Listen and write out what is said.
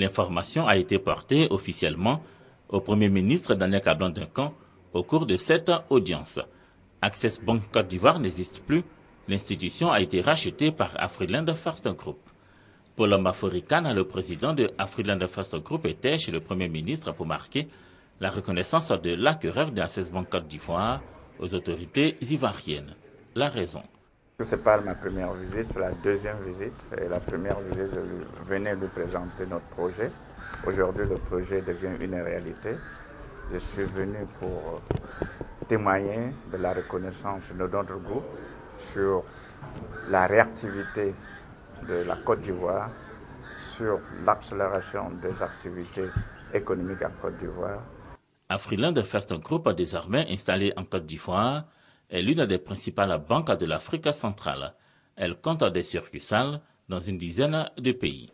L'information a été portée officiellement au Premier ministre Daniel Cablan Duncan au cours de cette audience. Access Bank Côte d'Ivoire n'existe plus. L'institution a été rachetée par Afriland First Group. Paul Maforikan, le président de Afriland First Group, était chez le Premier ministre pour marquer la reconnaissance de l'acquéreur de Access Bank Côte d'Ivoire aux autorités ivoiriennes. La raison. Ce n'est pas ma première visite, c'est la deuxième visite. Et la première visite, je venais lui présenter notre projet. Aujourd'hui, le projet devient une réalité. Je suis venu pour témoigner de la reconnaissance de notre groupe sur la réactivité de la Côte d'Ivoire, sur l'accélération des activités économiques en Côte d'Ivoire. Afriland First Group, désormais installé en Côte d'Ivoire, est l'une des principales banques de l'Afrique centrale. Elle compte des succursales dans une dizaine de pays.